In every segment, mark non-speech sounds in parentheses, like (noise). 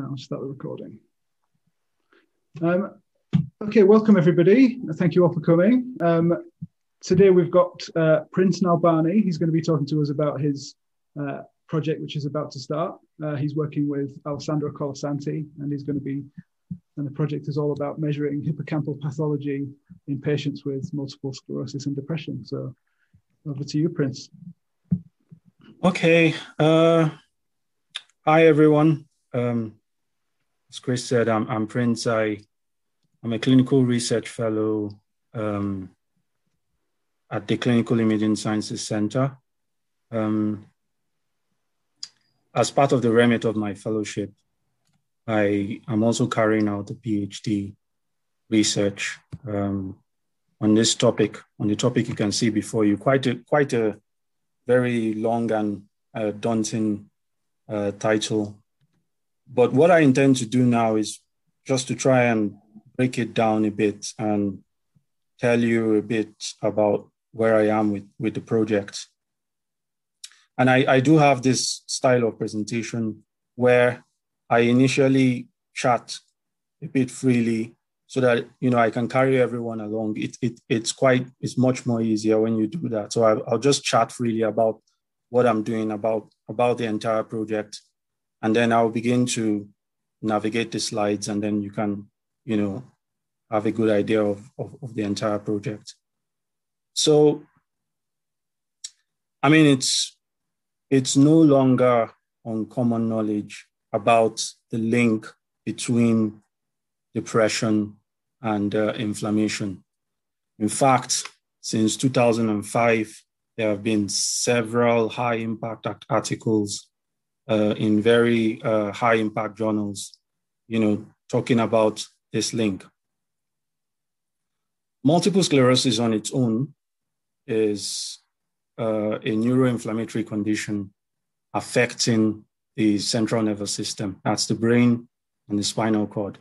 I'll start the recording. Um, okay, welcome everybody. Thank you all for coming. Um, today we've got uh, Prince Nwaubani. He's going to be talking to us about his uh, project, which is about to start. Uh, he's working with Alessandro Colasanti, and he's going to be, and the project is all about measuring hippocampal pathology in patients with multiple sclerosis and depression. So over to you, Prince. Okay. Uh, hi, everyone. Um, as Chris said, I'm, I'm Prince. I, I'm a clinical research fellow um, at the Clinical Imaging Sciences Center. Um, as part of the remit of my fellowship, I am also carrying out a PhD research um, on this topic. On the topic you can see before you, quite a quite a very long and uh, daunting uh, title. But what I intend to do now is just to try and break it down a bit and tell you a bit about where I am with, with the project. And I, I do have this style of presentation where I initially chat a bit freely so that you know I can carry everyone along. It, it it's quite it's much more easier when you do that. So I, I'll just chat freely about what I'm doing about about the entire project, and then I'll begin to navigate the slides, and then you can you know have a good idea of, of, of the entire project. So, I mean, it's it's no longer uncommon knowledge about the link between depression and uh, inflammation. In fact, since 2005, there have been several high impact articles uh, in very uh, high impact journals, you know, talking about this link. Multiple sclerosis on its own is uh, a neuroinflammatory condition affecting the central nervous system. That's the brain and the spinal cord.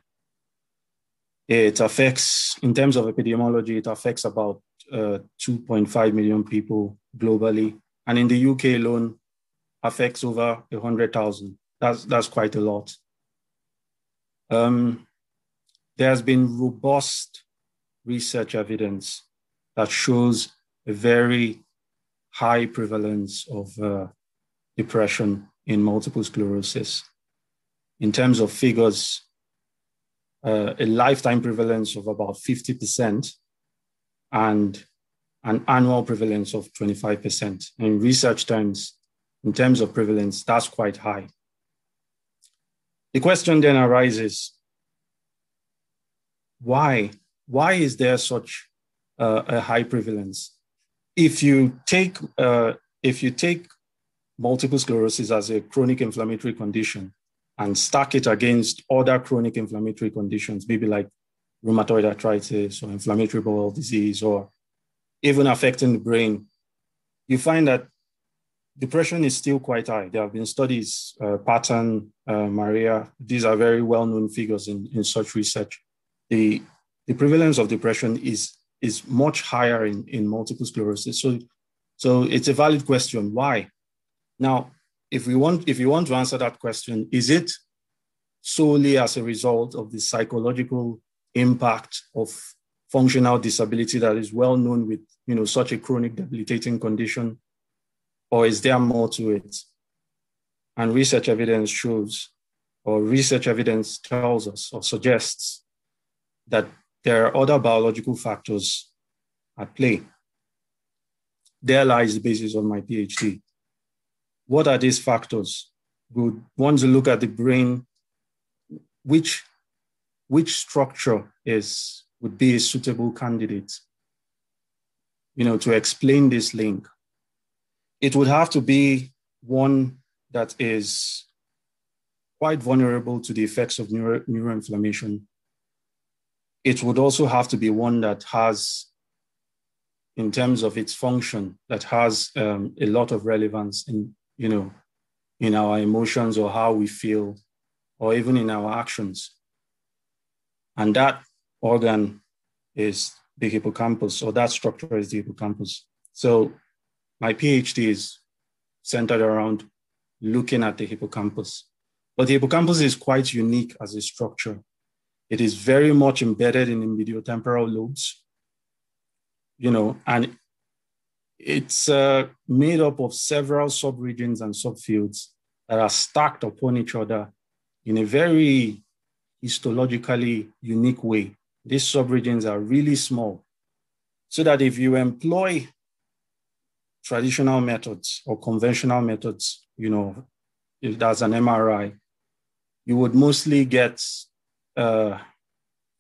It affects, in terms of epidemiology, it affects about uh, 2.5 million people globally. And in the UK alone, affects over 100,000. That's, that's quite a lot. Um, there has been robust research evidence that shows a very high prevalence of uh, depression in multiple sclerosis. In terms of figures, uh, a lifetime prevalence of about 50% and an annual prevalence of 25%. In research terms, in terms of prevalence, that's quite high. The question then arises why? Why is there such uh, a high prevalence? If you take uh, if you take multiple sclerosis as a chronic inflammatory condition, and stack it against other chronic inflammatory conditions, maybe like rheumatoid arthritis or inflammatory bowel disease or even affecting the brain, you find that depression is still quite high. There have been studies, uh, Patten, uh, Maria, these are very well known figures in, in such research. The, the prevalence of depression is, is much higher in, in multiple sclerosis. So, so it's a valid question. Why? Now, if we want if you want to answer that question is it solely as a result of the psychological impact of functional disability that is well known with you know such a chronic debilitating condition or is there more to it and research evidence shows or research evidence tells us or suggests that there are other biological factors at play there lies the basis of my phd what are these factors? We would want to look at the brain, which, which structure is, would be a suitable candidate, you know, to explain this link. It would have to be one that is quite vulnerable to the effects of neuro, neuroinflammation. It would also have to be one that has, in terms of its function, that has um, a lot of relevance in you know, in our emotions or how we feel, or even in our actions. And that organ is the hippocampus, or that structure is the hippocampus. So my PhD is centered around looking at the hippocampus. But the hippocampus is quite unique as a structure. It is very much embedded in the mediotemporal lobes, you know, and it's uh, made up of several subregions and subfields that are stacked upon each other in a very histologically unique way. These subregions are really small, so that if you employ traditional methods or conventional methods, you know, if there's an MRI, you would mostly get, uh,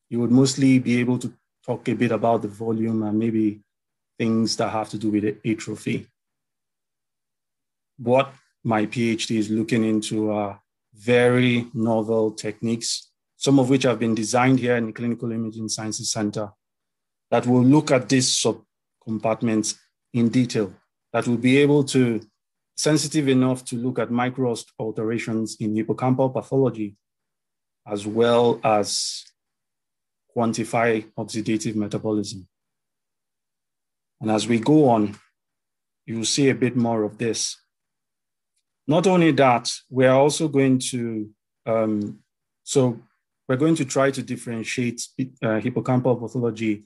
you would mostly be able to talk a bit about the volume and maybe things that have to do with atrophy. What my PhD is looking into are very novel techniques, some of which have been designed here in the Clinical Imaging Sciences Center, that will look at these subcompartments in detail, that will be able to sensitive enough to look at micro alterations in hippocampal pathology, as well as quantify oxidative metabolism. And as we go on, you will see a bit more of this. Not only that, we're also going to, um, so we're going to try to differentiate uh, hippocampal pathology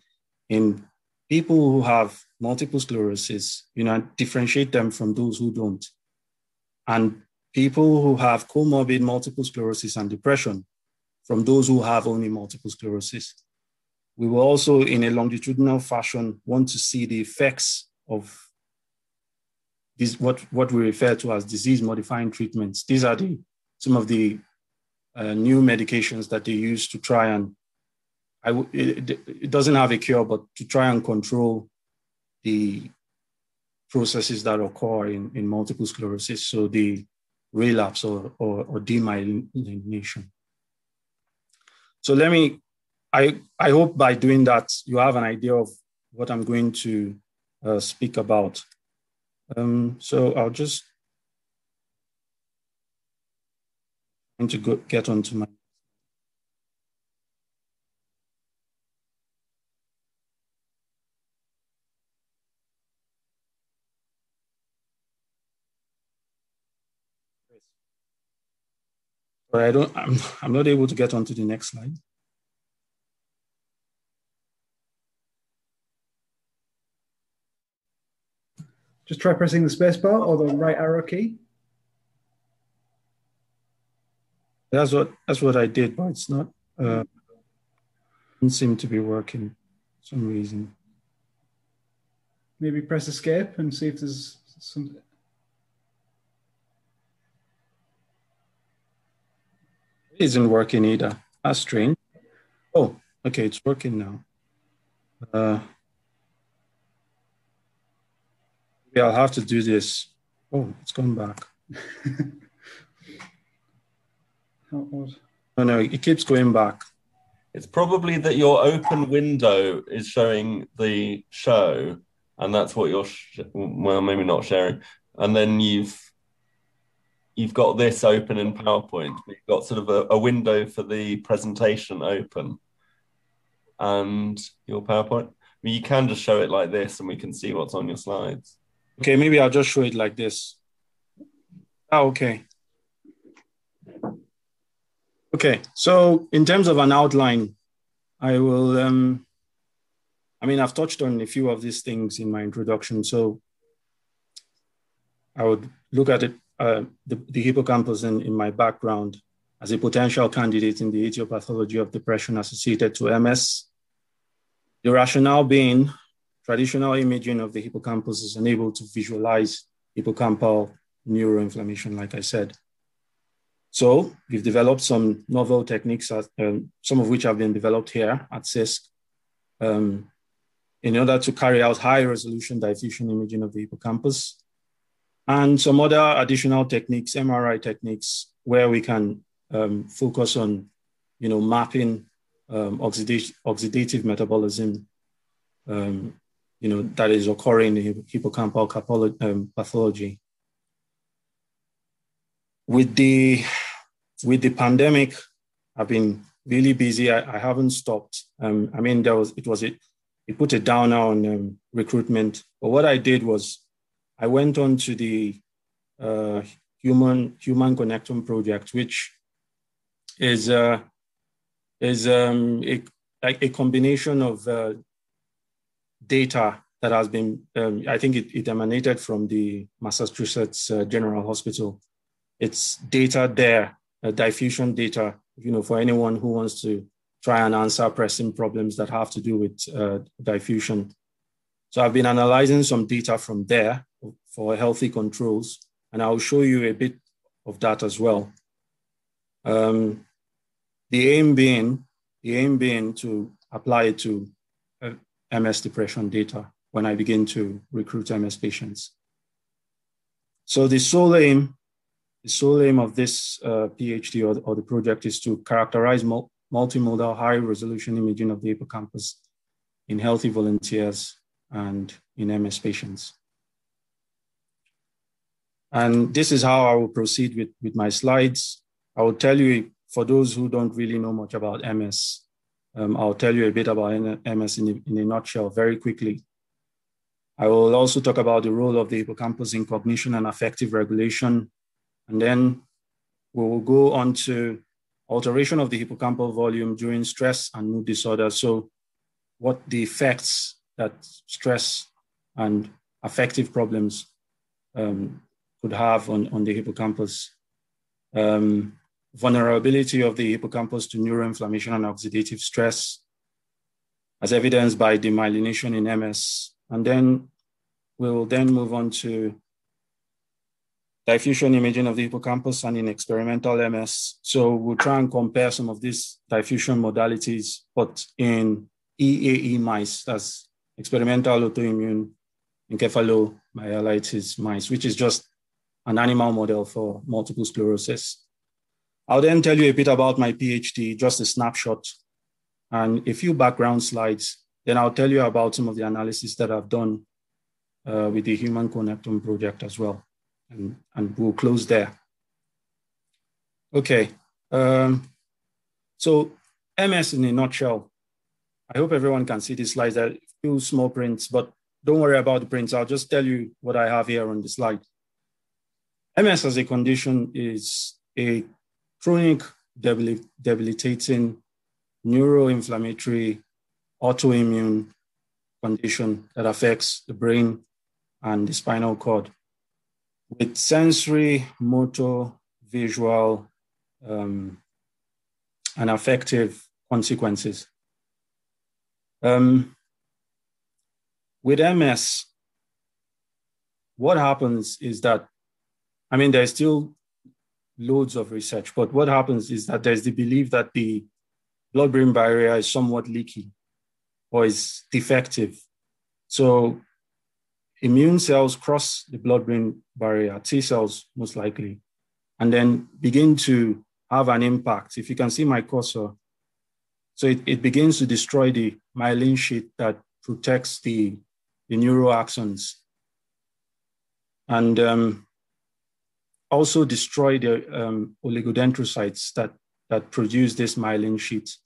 in people who have multiple sclerosis, you know, differentiate them from those who don't. And people who have comorbid multiple sclerosis and depression from those who have only multiple sclerosis. We will also, in a longitudinal fashion, want to see the effects of this, what, what we refer to as disease modifying treatments. These are the, some of the uh, new medications that they use to try and I w- it, it doesn't have a cure, but to try and control the processes that occur in, in multiple sclerosis, so the relapse or, or, or demyelination. So let me, I, I hope by doing that, you have an idea of what I'm going to uh, speak about. Um, so I'll just going to go, get onto my but I don't, I'm, I'm not able to get on to the next slide. Just try pressing the spacebar or the right arrow key. That's what that's what I did, but it's not. Uh, doesn't seem to be working for some reason. Maybe press escape and see if there's some It isn't working either. That's strange. Oh, okay, it's working now. Uh, maybe I'll have to do this. Oh, it's gone back. (laughs) How odd. Oh no, it keeps going back. It's probably that your open window is showing the show, and that's what you're, sh- well, maybe not sharing. And then you've you've got this open in PowerPoint. You've got sort of a, a window for the presentation open and your PowerPoint. I mean, you can just show it like this and we can see what's on your slides. Okay, maybe I'll just show it like this. Oh, okay. Okay, so in terms of an outline, I will, um, I mean, I've touched on a few of these things in my introduction. So I would look at it uh, the, the, hippocampus in, in my background as a potential candidate in the etiology of depression associated to MS. The rationale being traditional imaging of the hippocampus is unable to visualize hippocampal neuroinflammation, like I said. So we've developed some novel techniques, um, some of which have been developed here at CISC, um, in order to carry out high resolution diffusion imaging of the hippocampus and some other additional techniques, MRI techniques, where we can um, focus on, you know, mapping um, oxidative, oxidative metabolism, um, you know, that is occurring in hippocampal um, pathology. With the with the pandemic, I've been really busy. I, I haven't stopped. Um, I mean, there was it was it it put a downer on um, recruitment. But what I did was I went on to the uh, Human Human Connectome project, which is uh, is um, a, a combination of uh, data that has been, um, I think it, it, emanated from the Massachusetts uh, General Hospital. It's data there, diffusion data, you know, for anyone who wants to try and answer pressing problems that have to do with uh, diffusion. So I've been analyzing some data from there for healthy controls, and I'll show you a bit of that as well. Um, the aim being, the aim being to apply it to uh, MS depression data when I begin to recruit MS patients. So the sole aim, the sole aim of this uh, PhD or, or, the project is to characterize mul multimodal high resolution imaging of the hippocampus in healthy volunteers and in MS patients. And this is how I will proceed with, with my slides. I will tell you, for those who don't really know much about MS, um, I'll tell you a bit about MS in a, in a nutshell very quickly. I will also talk about the role of the hippocampus in cognition and affective regulation. And then we will go on to alteration of the hippocampal volume during stress and mood disorder. So what the effects that stress and affective problems um, could have on, on the hippocampus. Um, vulnerability of the hippocampus to neuroinflammation and oxidative stress, as evidenced by demyelination in MS, and then we'll then move on to diffusion imaging of the hippocampus and in experimental MS. So we'll try and compare some of these diffusion modalities, but in EAE mice, that's experimental autoimmune encephalomyelitis mice, which is just an animal model for multiple sclerosis. I'll then tell you a bit about my PhD, just a snapshot and a few background slides then I'll tell you about some of the analysis that I've done uh, with the Human Connectome project as well. And, and we'll close there. Okay. Um, so MS in a nutshell. I hope everyone can see these slides. There are a few small prints, but don't worry about the prints. I'll just tell you what I have here on the slide. MS as a condition is a chronic debilitating neuroinflammatory autoimmune condition that affects the brain and the spinal cord with sensory, motor, visual, um, and affective consequences. Um, with MS, what happens is that, I mean, there's still loads of research, but what happens is that there's the belief that the blood brain barrier is somewhat leaky or is defective. So immune cells cross the blood-brain barrier, T cells most likely, and then begin to have an impact. If you can see my cursor, so it, it begins to destroy the myelin sheath that protects the, the neuroaxons and um, also destroy the um, oligodendrocytes that, that produce this myelin sheath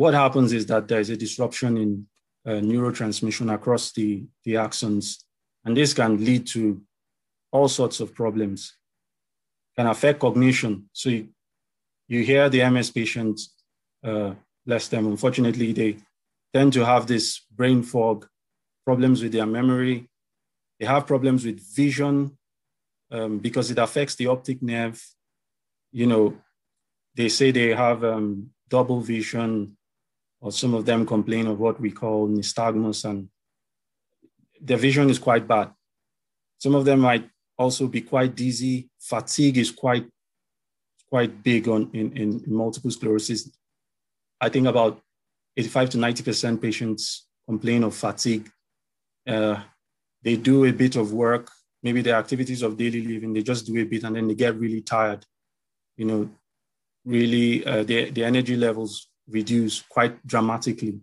what happens is that there's a disruption in uh, neurotransmission across the, the axons, and this can lead to all sorts of problems. Can affect cognition. So you, you hear the MS patients, uh, them, unfortunately, they tend to have this brain fog, problems with their memory. They have problems with vision um, because it affects the optic nerve. You know, they say they have um, double vision, or some of them complain of what we call nystagmus, and their vision is quite bad. Some of them might also be quite dizzy. Fatigue is quite quite big on in, in multiple sclerosis. I think about 85 to 90% patients complain of fatigue. Uh, they do a bit of work, maybe their activities of daily living, they just do a bit and then they get really tired. You know, really, uh, the, energy levels reduce quite dramatically.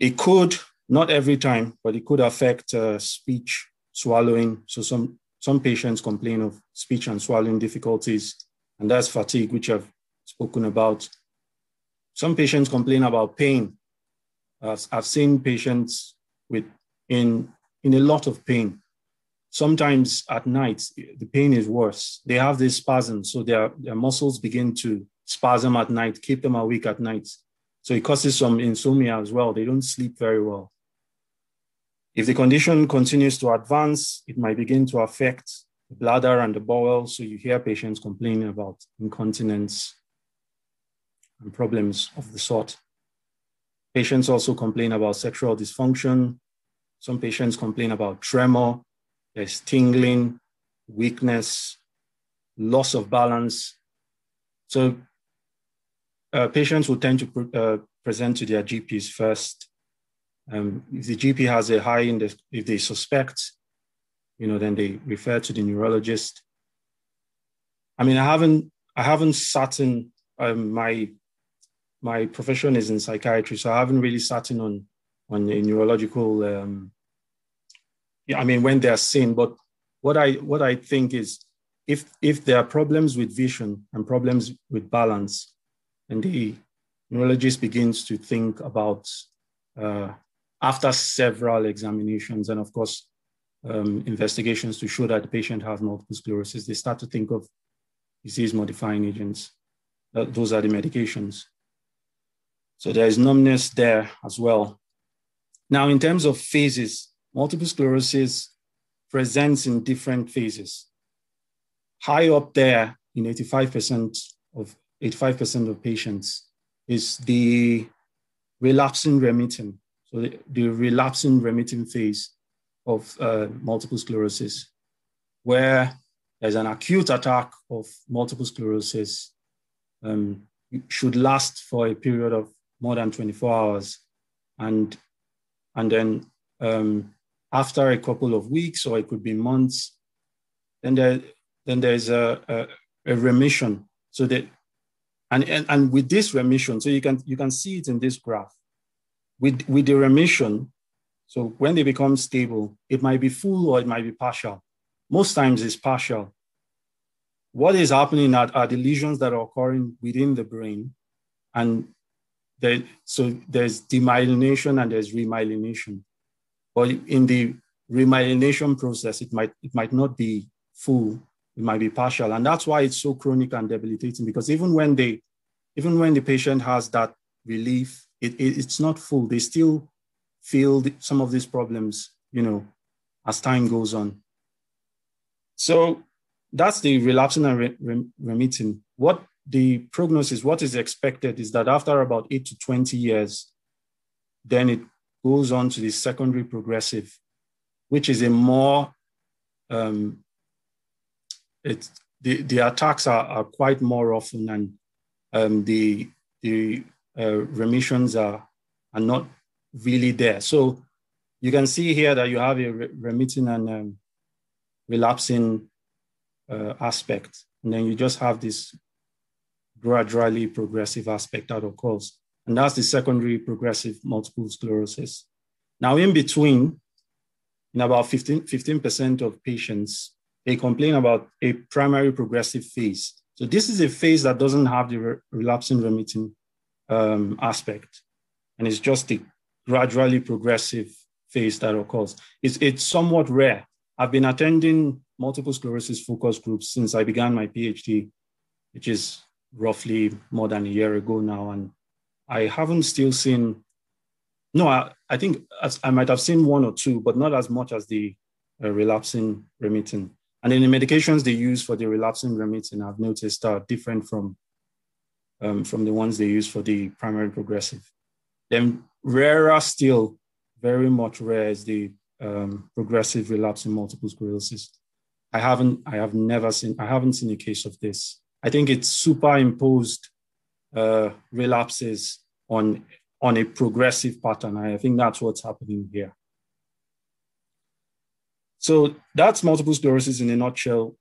It could, not every time, but it could affect uh, speech, swallowing. So some, some patients complain of speech and swallowing difficulties, and that's fatigue, which I've spoken about. Some patients complain about pain. I've seen patients with in, in a lot of pain. sometimes at night, the pain is worse. They have this spasm, so their, their muscles begin to spasm at night, keep them awake at night. So it causes some insomnia as well. They don't sleep very well. If the condition continues to advance, it might begin to affect the bladder and the bowel. So you hear patients complaining about incontinence and problems of the sort. Patients also complain about sexual dysfunction. Some patients complain about tremor, there's tingling, weakness, loss of balance. So uh, patients will tend to uh, present to their GPs first. Um, if the GP has a high index, if they suspect, you know, then they refer to the neurologist. I mean, I haven't, I haven't sat in um, my, my profession is in psychiatry, so I haven't really sat in on, on a neurological, um, I mean, when they're seen. But what I, what I think is, if if there are problems with vision and problems with balance, and the neurologist begins to think about uh, after several examinations and of course um, investigations to show that the patient has multiple sclerosis, they start to think of disease modifying agents. Uh, those are the medications. So there is numbness there as well. Now, in terms of phases, multiple sclerosis presents in different phases. High up there in 85% of 85% of patients is the relapsing remitting. So the, the relapsing remitting phase of uh, multiple sclerosis, where there's an acute attack of multiple sclerosis, um, should last for a period of more than 24 hours. And, and then um, after a couple of weeks, or it could be months, then, there, then there's a, a, a remission. So that and, and, and with this remission, so you can, you can see it in this graph. With, with the remission, so when they become stable, it might be full or it might be partial. Most times it's partial. What is happening are, are the lesions that are occurring within the brain. And there, so there's demyelination and there's remyelination. But in the remyelination process, it might, it might not be full it might be partial. And that's why it's so chronic and debilitating because even when they, even when the patient has that relief, it, it it's not full. They still feel some of these problems, you know, as time goes on. So that's the relapsing and re, remitting. What the prognosis, what is expected is that after about eight to 20 years, then it goes on to the secondary progressive, which is a more um, it's the, the attacks are, are quite more often and um, the, the uh, remissions are, are not really there. So you can see here that you have a re- remitting and um, relapsing uh, aspect. And then you just have this gradually progressive aspect that occurs. And that's the secondary progressive multiple sclerosis. Now, in between, in about 15, 15% of patients, they complain about a primary progressive phase. So this is a phase that doesn't have the re- relapsing remitting um, aspect, and it's just the gradually progressive phase that occurs. It's, it's somewhat rare. I've been attending multiple sclerosis focus groups since I began my PhD, which is roughly more than a year ago now, and I haven't still seen. No, I, I think I might have seen one or two, but not as much as the uh, relapsing remitting. And then the medications they use for the relapsing remitting, I've noticed are different from, um, from the ones they use for the primary progressive. Then rarer still, very much rare is the um, progressive relapsing multiple sclerosis. I haven't, I have never seen, I haven't seen a case of this. I think it's superimposed uh, relapses on, on a progressive pattern. I think that's what's happening here. So that's multiple sclerosis in a nutshell.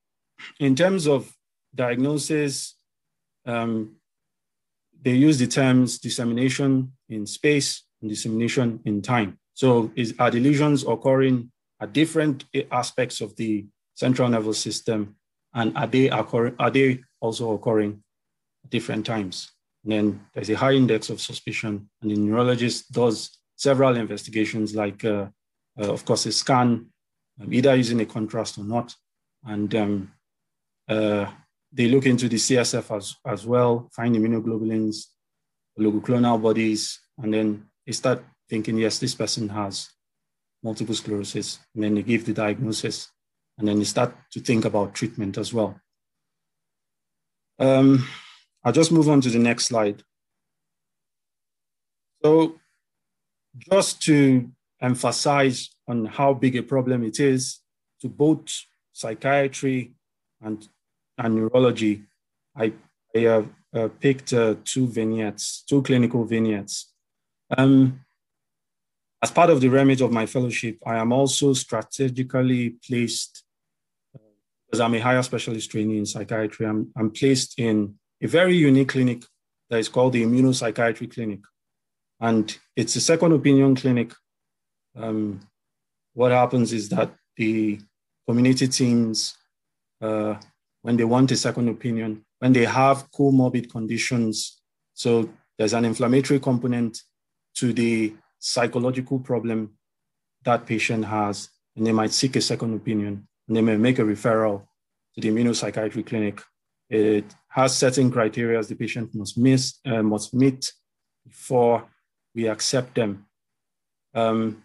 In terms of diagnosis, um, they use the terms dissemination in space and dissemination in time. So is, are the lesions occurring at different aspects of the central nervous system? And are they, occur, are they also occurring at different times? And then there's a high index of suspicion, and the neurologist does several investigations, like, uh, uh, of course, a scan um, either using a contrast or not. And um, uh, they look into the CSF as, as well, find immunoglobulins, oligoclonal bodies, and then they start thinking, yes, this person has multiple sclerosis. And then they give the diagnosis, and then they start to think about treatment as well. Um, I'll just move on to the next slide. So just to emphasize on how big a problem it is to both psychiatry and, and neurology, I, I have uh, picked uh, two vignettes, two clinical vignettes. Um, as part of the remit of my fellowship, I am also strategically placed, because I'm a higher specialist trainee in psychiatry, I'm, I'm placed in a very unique clinic that is called the Immunopsychiatry Clinic. And it's a second opinion clinic. Um, what happens is that the community teams, uh, when they want a second opinion, when they have comorbid conditions, so there's an inflammatory component to the psychological problem that patient has, and they might seek a second opinion, and they may make a referral to the immunopsychiatry clinic. It has certain criteria the patient must miss, uh, must meet before we accept them. Um,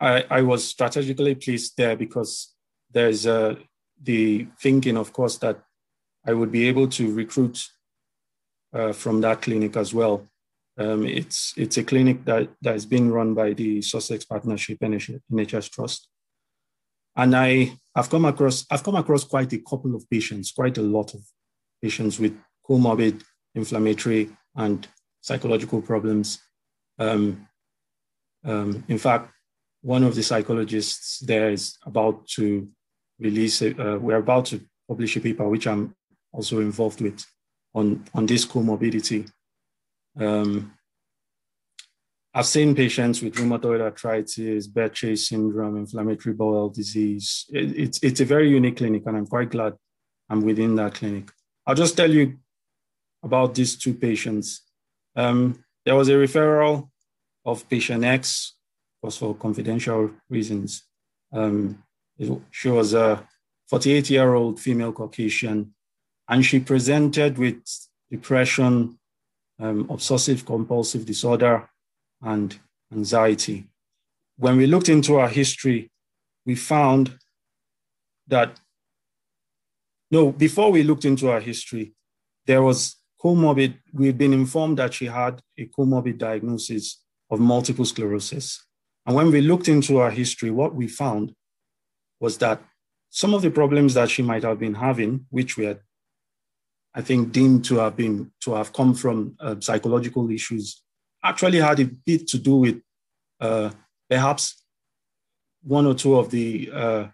I, I, was strategically placed there because there's uh, the thinking, of course, that I would be able to recruit uh, from that clinic as well. Um, it's it's a clinic that that is being run by the Sussex Partnership NHS Trust, and I have come across I've come across quite a couple of patients, quite a lot of patients with comorbid inflammatory and psychological problems. Um, um, in fact, one of the psychologists there is about to release. A, uh, we're about to publish a paper which I'm also involved with on on this comorbidity um, I've seen patients with rheumatoid arthritis, Behçet syndrome, inflammatory bowel disease. It, it's, it's a very unique clinic, and I'm quite glad I'm within that clinic. I'll just tell you about these two patients. Um, there was a referral of patient X, was for confidential reasons. Um, it, she was a 48 year old female Caucasian, and she presented with depression, um, obsessive compulsive disorder, and anxiety. When we looked into our history, we found that, no, before we looked into our history, there was comorbid, we'd been informed that she had a comorbid diagnosis of multiple sclerosis. And when we looked into our history, what we found was that some of the problems that she might have been having, which we had I think deemed to have been to have come from uh, psychological issues actually had a bit to do with uh, perhaps one or two of the uh,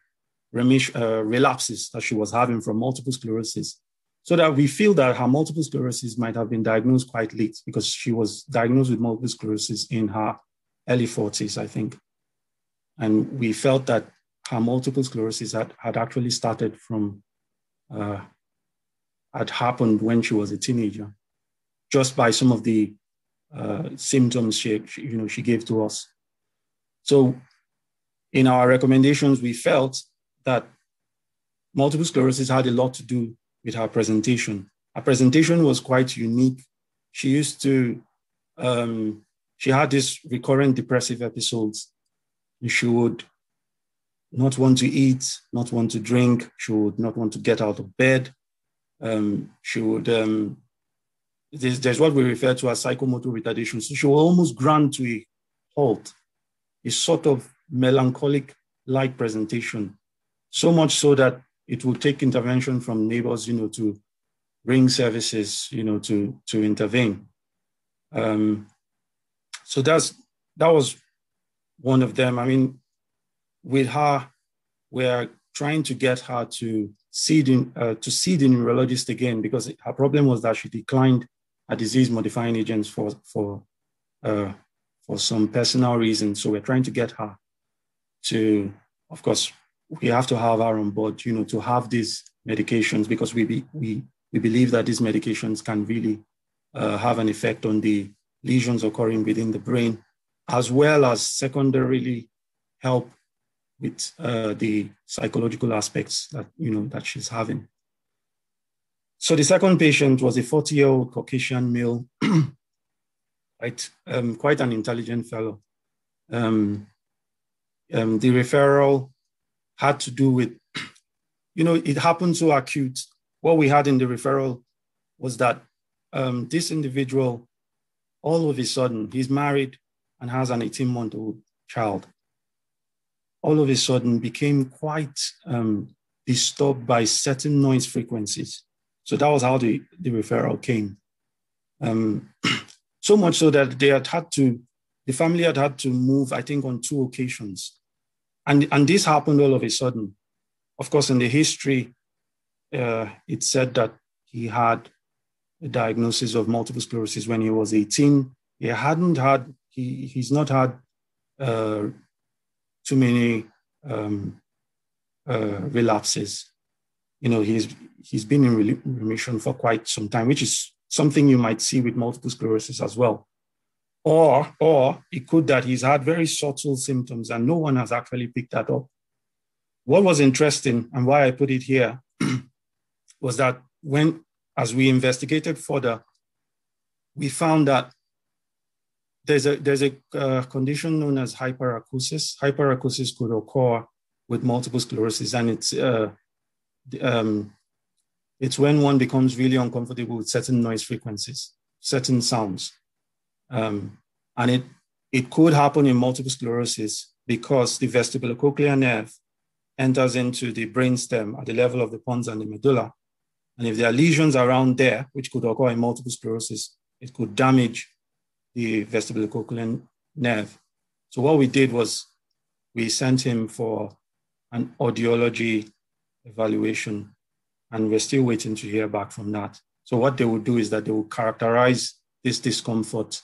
uh, relapses that she was having from multiple sclerosis. So that we feel that her multiple sclerosis might have been diagnosed quite late because she was diagnosed with multiple sclerosis in her early 40s, I think. And we felt that her multiple sclerosis had, had actually started from uh, had happened when she was a teenager, just by some of the uh, symptoms she, you know, she gave to us. So, in our recommendations, we felt that multiple sclerosis had a lot to do with her presentation. Her presentation was quite unique. She used to, um, she had these recurrent depressive episodes. She would not want to eat, not want to drink. She would not want to get out of bed um, she would, um, there's, there's, what we refer to as psychomotor retardation. So she will almost grind to a halt, a sort of melancholic like presentation, so much so that it will take intervention from neighbors, you know, to bring services, you know, to, to intervene. Um, so that's, that was one of them. I mean, with her, we're trying to get her to see the, uh, to see the neurologist again because her problem was that she declined a disease modifying agents for, for, uh, for some personal reasons. So we're trying to get her to, of course, we have to have her on board, you know, to have these medications because we, be, we, we believe that these medications can really uh, have an effect on the lesions occurring within the brain, as well as secondarily help with uh, the psychological aspects that you know that she's having. So the second patient was a 40-year-old Caucasian male, (clears throat) quite um, quite an intelligent fellow. Um, um, the referral had to do with, (clears throat) you know, it happened so acute. What we had in the referral was that um, this individual, all of a sudden, he's married and has an 18 month old child all of a sudden became quite um, disturbed by certain noise frequencies. So that was how the, the referral came. Um, (clears throat) so much so that they had had to, the family had had to move, I think, on two occasions. And, and this happened all of a sudden. Of course, in the history, uh, it said that he had a diagnosis of multiple sclerosis when he was 18. He hadn't had, he, he's not had uh, too many um, uh, relapses. You know, he's he's been in remission for quite some time, which is something you might see with multiple sclerosis as well. Or, or it could that he's had very subtle symptoms and no one has actually picked that up. What was interesting and why I put it here (clears throat) was that when, as we investigated further, we found that there's a there's a uh, condition known as hyperacusis. Hyperacusis could occur with multiple sclerosis, and it's uh, um, it's when one becomes really uncomfortable with certain noise frequencies, certain sounds, um, and it it could happen in multiple sclerosis because the vestibulocochlear nerve enters into the brainstem at the level of the pons and the medulla, and if there are lesions around there, which could occur in multiple sclerosis, it could damage the vestibulocochlear nerve. So what we did was we sent him for an audiology evaluation, and we're still waiting to hear back from that. So what they will do is that they will characterize this discomfort,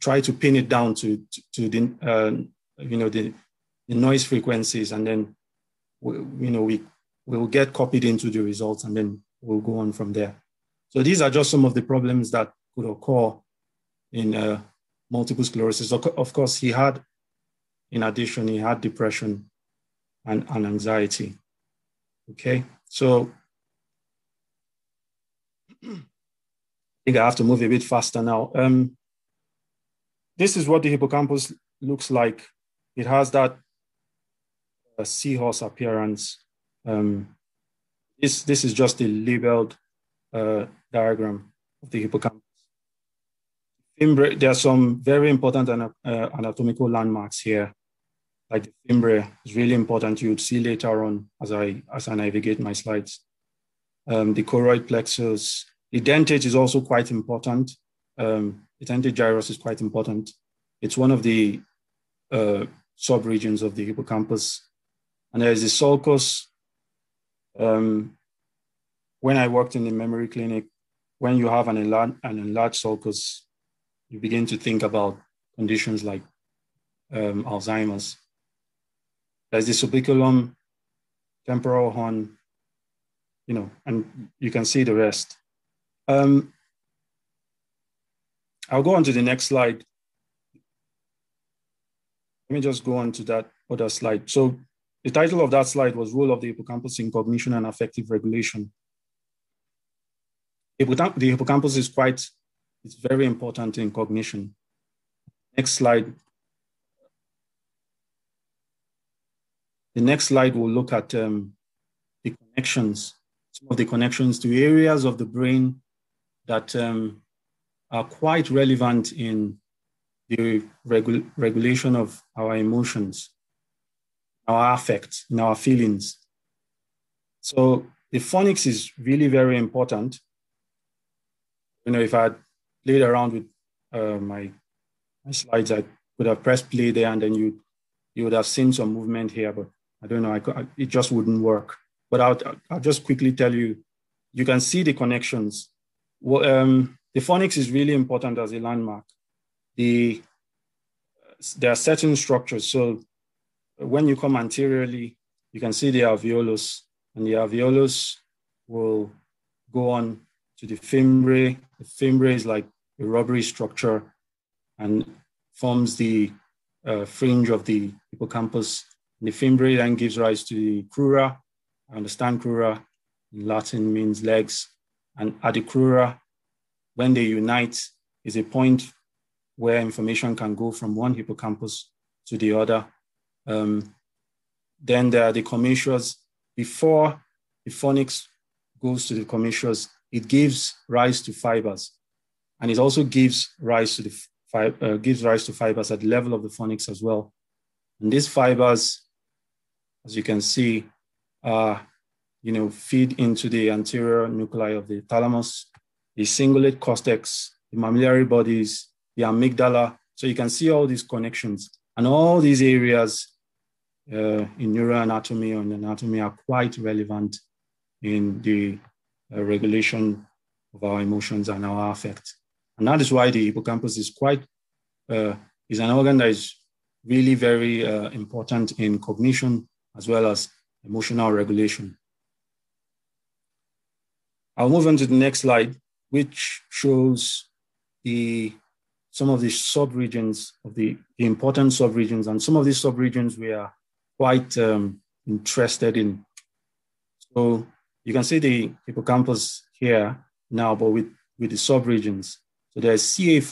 try to pin it down to to, to the uh, you know the, the noise frequencies, and then we, you know we we will get copied into the results, and then we'll go on from there. So these are just some of the problems that could occur in uh, multiple sclerosis. Of course, he had, in addition, he had depression and, and anxiety. Okay, so I think I have to move a bit faster now. Um, this is what the hippocampus looks like. It has that uh, seahorse appearance. Um, this, this is just a labeled uh, diagram of the hippocampus there are some very important uh, anatomical landmarks here. Like the fimbriae is really important. You'd see later on as I as I navigate my slides. Um, the choroid plexus, the dentate is also quite important. Um, the dentate gyrus is quite important. It's one of the uh, subregions of the hippocampus. And there is the sulcus. Um, when I worked in the memory clinic, when you have an enlarged, an enlarged sulcus, you begin to think about conditions like um, Alzheimer's. There's the subiculum, temporal horn, you know, and you can see the rest. Um, I'll go on to the next slide. Let me just go on to that other slide. So the title of that slide was Role of the Hippocampus in Cognition and Affective Regulation. The hippocampus is quite it's very important in cognition. Next slide. The next slide will look at um, the connections, some of the connections to areas of the brain that um, are quite relevant in the regu regulation of our emotions, our affect, and our feelings. So the fornix is really very important. You know, if I played around with uh, my, my slides, I could have pressed play there and then you, you would have seen some movement here, but I don't know, I, it just wouldn't work. But I'll, I'll just quickly tell you, you can see the connections. Well, um, the fornix is really important as a landmark. The, there are certain structures. So when you come anteriorly, you can see the alveolus, and the alveolus will go on to the fimbriae. The fimbriae is like a rubbery structure and forms the uh, fringe of the hippocampus. The fimbriae then gives rise to the crura. I understand crura in Latin means legs. And at the crura, when they unite, is a point where information can go from one hippocampus to the other. Um, then there are the commissures. Before the fornix goes to the commissures, it gives rise to fibers, and it also gives rise to the uh, gives rise to fibers at the level of the fornix as well. And these fibers, as you can see, uh, you know, feed into the anterior nuclei of the thalamus, the cingulate cortex, the mammillary bodies, the amygdala. So you can see all these connections. And all these areas uh, in neuroanatomy and anatomy are quite relevant in the uh, regulation of our emotions and our affect. And that is why the hippocampus is quite, uh, is an organ that is really very uh, important in cognition as well as emotional regulation. I'll move on to the next slide, which shows the some of the subregions of the, the important subregions, and some of these subregions we are quite um, interested in. So you can see the hippocampus here now, but with, with the subregions. So there's CA.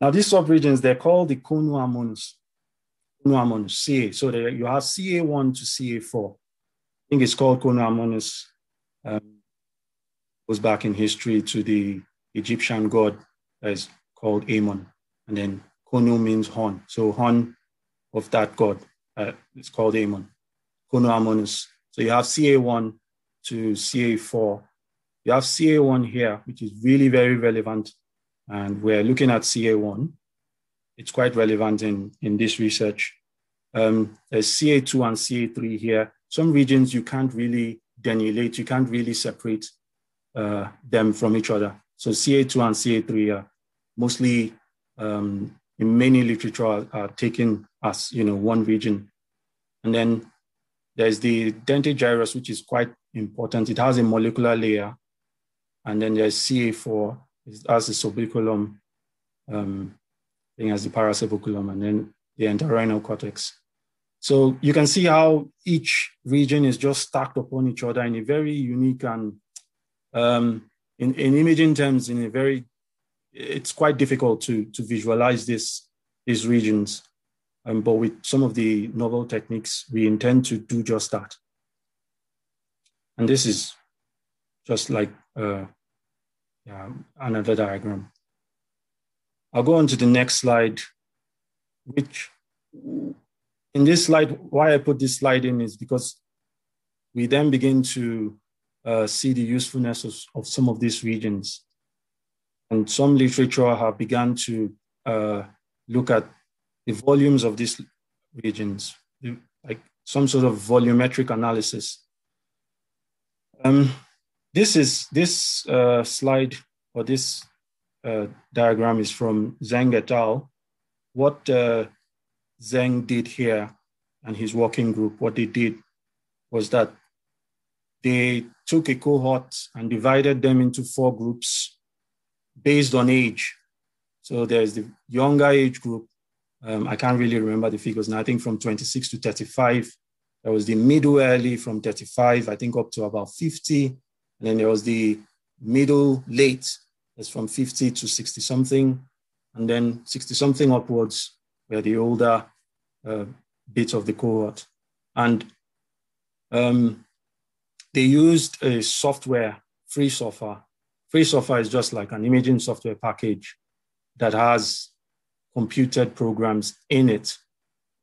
Now these subregions, they're called the cornu ammonis, CA. So there, you have CA1 to CA4. I think it's called cornu ammonis. Um, goes back in history to the Egyptian god that is called Amon. And then Cornu means horn. So horn of that god. Uh, it's called Amon. Cornu Ammonis. So you have CA1 to CA4. You have CA1 here, which is really very relevant. And we're looking at CA1. It's quite relevant in, in this research. Um, there's CA2 and CA3 here. Some regions you can't really deniellate, you can't really separate uh, them from each other. So CA2 and CA3 are mostly um, in many literature are, are, taken as you know one region. And then there's the dentate gyrus, which is quite important. It has a molecular layer. And then there's CA4, it has the subiculum, um, thing as the parasubiculum, and then the entorhinal cortex. So you can see how each region is just stacked upon each other in a very unique and, um, in, in imaging terms, in a very it's quite difficult to, to visualize this, these regions. Um, but with some of the novel techniques, we intend to do just that. And this is just like uh, yeah, another diagram. I'll go on to the next slide, which in this slide, why I put this slide in is because we then begin to uh, see the usefulness of, of some of these regions. And some literature have begun to uh, look at the volumes of these regions, like some sort of volumetric analysis. Um, this is this uh, slide or this uh, diagram is from Zeng et al. What uh, Zheng did here and his working group, what they did was that they took a cohort and divided them into four groups based on age. So there's the younger age group. Um, I can't really remember the figures now. I think from 26 to 35. There was the middle early from 35, I think up to about 50. And then there was the middle late, that's from 50 to 60 something. And then 60 something upwards were the older uh, bits of the cohort. And um, they used a software, FreeSurfer, Free software is just like an imaging software package that has computed programs in it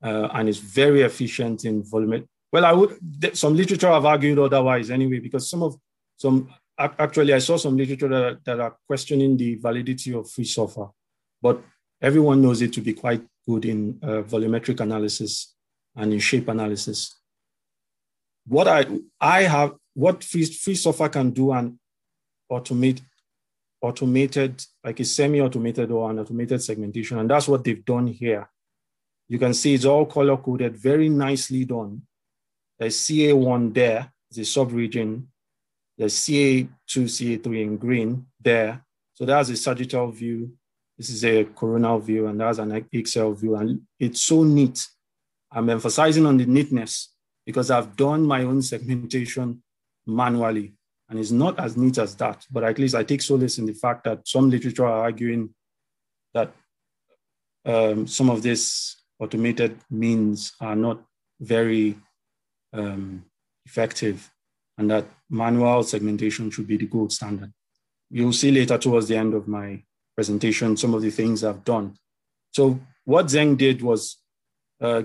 uh, and is very efficient in volume. Well, I would, some literature have argued otherwise anyway, because some of, some, actually I saw some literature that, that are questioning the validity of FreeSurfer, but everyone knows it to be quite good in uh, volumetric analysis and in shape analysis. What I, I have, what free, FreeSurfer can do and automate automated, like a semi-automated or an automated segmentation. And that's what they've done here. You can see it's all color coded, very nicely done. There's CA1 there, the sub-region. There's CA2, CA3 in green there. So that's a sagittal view. This is a coronal view, and that's an axial view. And it's so neat I'm emphasizing on the neatness because I've done my own segmentation manually and it's not as neat as that. But at least I take solace in the fact that some literature are arguing that um, some of these automated means are not very um, effective and that manual segmentation should be the gold standard. You'll see later towards the end of my presentation some of the things I've done. So what Zheng did was uh,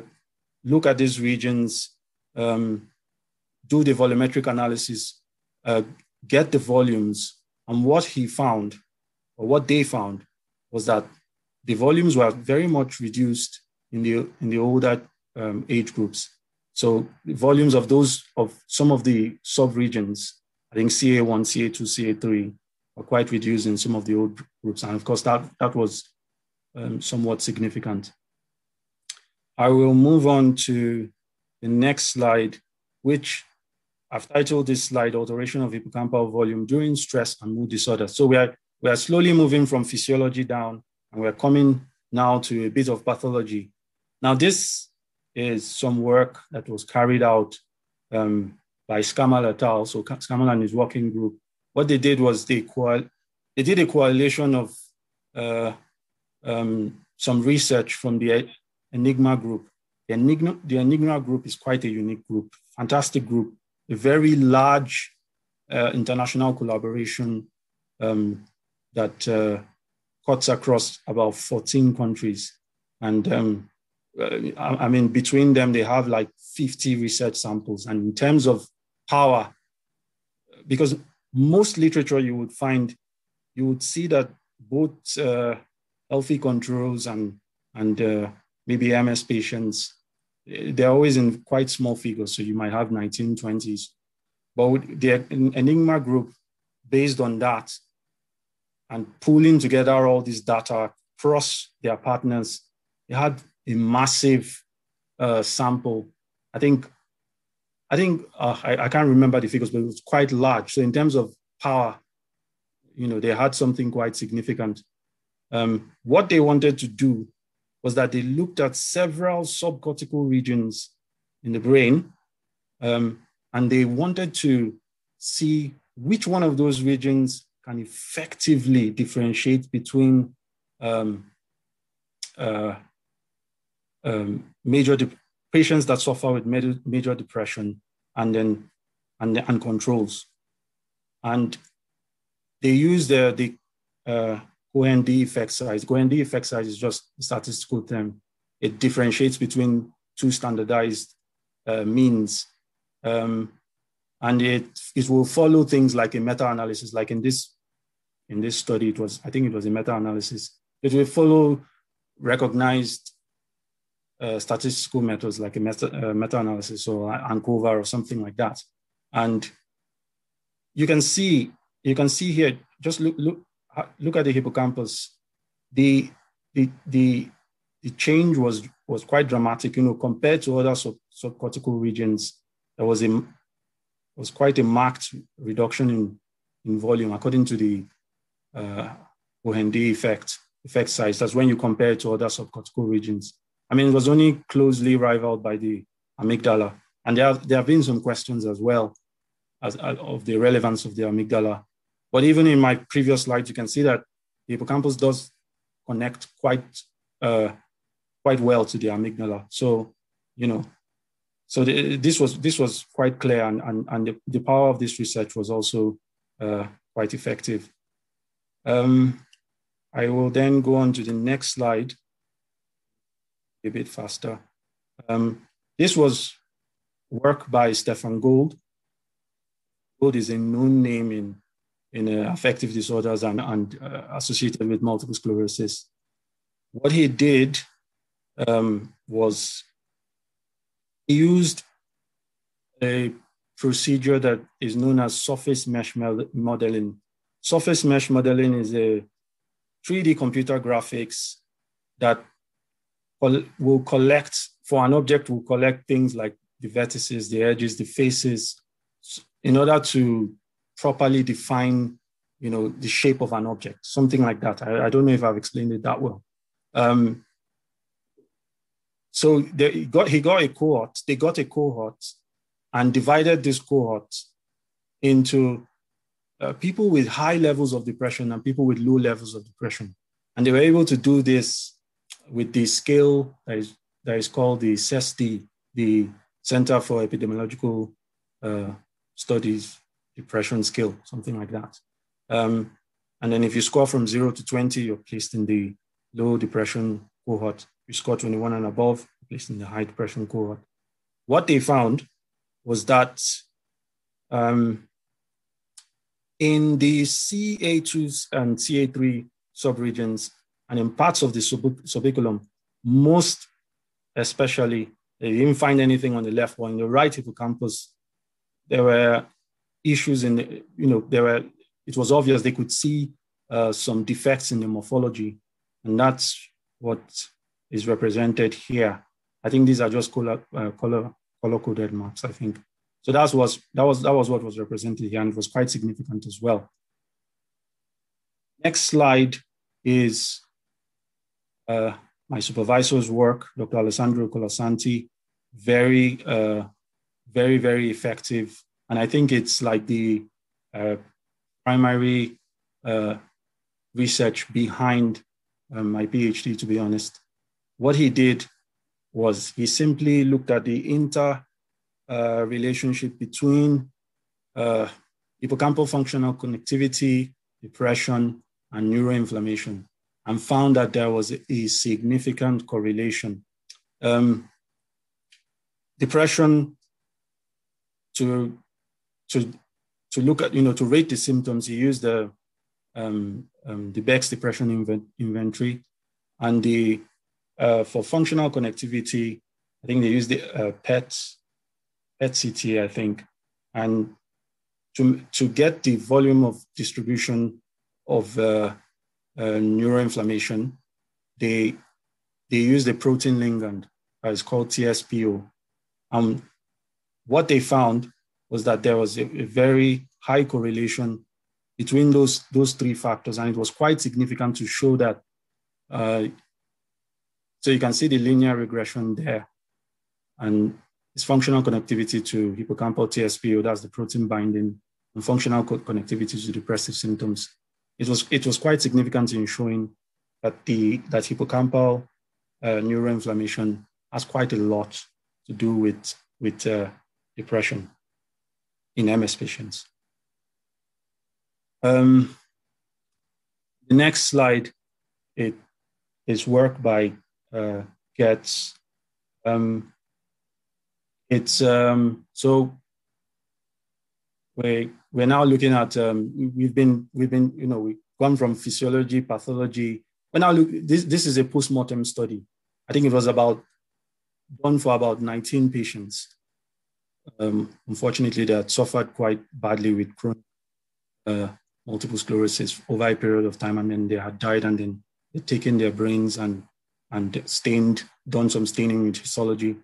look at these regions, um, do the volumetric analysis, uh, get the volumes, and what he found, or what they found, was that the volumes were very much reduced in the in the older um, age groups. So the volumes of those of some of the sub-regions, I think CA1, CA2, CA3, are quite reduced in some of the old groups, and of course that that was um, somewhat significant. I will move on to the next slide, which I've titled this slide Alteration of Hippocampal Volume During Stress and Mood Disorder. So we are, we are slowly moving from physiology down and we're coming now to a bit of pathology. Now, this is some work that was carried out um, by Schmaal et al. So Schmaal and his working group. What they did was they, they did a correlation of uh, um, some research from the Enigma group. The Enigma, the Enigma group is quite a unique group, fantastic group, a very large uh, international collaboration um, that uh, cuts across about 14 countries. And um, I, I mean, between them, they have like 50 research samples. And in terms of power, because most literature you would find, you would see that both uh, healthy controls and, and uh, maybe MS patients, they're always in quite small figures. So you might have 19, 20s. But the Enigma group, based on that, and pulling together all this data across their partners, they had a massive uh, sample. I think, I think uh, I, I can't remember the figures, but it was quite large. So in terms of power, you know, they had something quite significant. Um, what they wanted to do was that they looked at several subcortical regions in the brain, um, and they wanted to see which one of those regions can effectively differentiate between um, uh, um, major patients that suffer with major, major depression and then and, and controls. And they use the, the uh, Cohen D effect size. Cohen D effect size is just a statistical term. It differentiates between two standardized uh, means. Um, and it, it will follow things like a meta-analysis, like in this, in this study, it was, I think it was a meta-analysis. It will follow recognized uh, statistical methods like a meta, uh, meta-analysis or ANCOVA or something like that. And you can see, you can see here, just look, look, look at the hippocampus, the, the, the, the change was, was quite dramatic, you know, compared to other sub, subcortical regions. There was a was quite a marked reduction in, in volume according to the uh, Cohen D effect, effect size. That's when you compare it to other subcortical regions. I mean, it was only closely rivaled by the amygdala. And there, have, there have been some questions as well as, of the relevance of the amygdala but even in my previous slides, you can see that the hippocampus does connect quite, uh, quite well to the amygdala. So, you know, so the, this was this was quite clear, and and, and the, the power of this research was also uh, quite effective. Um, I will then go on to the next slide a bit faster. Um, this was work by Stefan Gold. Gold is a known name in in uh, affective disorders and, and uh, associated with multiple sclerosis. What he did um, was he used a procedure that is known as surface mesh modeling. Surface mesh modeling is a 3D computer graphics that will collect, for an object, will collect things like the vertices, the edges, the faces, in order to properly define, you know, the shape of an object, something like that. I, I don't know if I've explained it that well. Um, so they got, he got a cohort, they got a cohort and divided this cohort into uh, people with high levels of depression and people with low levels of depression. And they were able to do this with the scale that is, that is called the CESD, the Center for Epidemiological uh, Studies Depression Scale, something like that. Um, and then if you score from zero to 20, you're placed in the low depression cohort. If you score 21 and above, placed in the high depression cohort. What they found was that um, in the CA2 and CA3 subregions and in parts of the sub- subiculum, most especially, they didn't find anything on the left, or in the right hippocampus, there were issues in, the, you know, there were, it was obvious they could see uh, some defects in the morphology. And that's what is represented here. I think these are just color, uh, color, color coded marks, I think. So that was, that, was, that was what was represented here, and it was quite significant as well. Next slide is uh, my supervisor's work, Dr. Alessandro Colasanti. Very, uh, very, very effective. And I think it's like the uh, primary uh, research behind um, my PhD, to be honest. What he did was he simply looked at the inter uh, relationship between uh, hippocampal functional connectivity, depression, and neuroinflammation, and found that there was a significant correlation. Um, depression, to, to, to look at, you know, to rate the symptoms, he used the, um, um, the Beck's depression invent inventory, and the, uh, for functional connectivity, I think they used the uh, PET PET-CT, I think, and to, to get the volume of distribution of uh, uh, neuroinflammation, they, they use the protein ligand, uh, it's called TSPO. Um, what they found was that there was a, a very high correlation between those, those three factors, and it was quite significant to show that. Uh, so you can see the linear regression there. And it's functional connectivity to hippocampal TSPO, that's the protein binding, and functional co connectivity to depressive symptoms. It was, it was quite significant in showing that, the, that hippocampal uh, neuroinflammation has quite a lot to do with, with uh, depression in MS patients. Um, the next slide it is work by uh, Geurts. Um, it's um, so we we're now looking at um, we've been we've been you know we've gone from physiology pathology. But now look this this is a post-mortem study. I think it was about done for about 19 patients. Um, unfortunately they had suffered quite badly with chronic uh, multiple sclerosis over a period of time and then they had died and then they taken their brains and and stained done some staining with histology.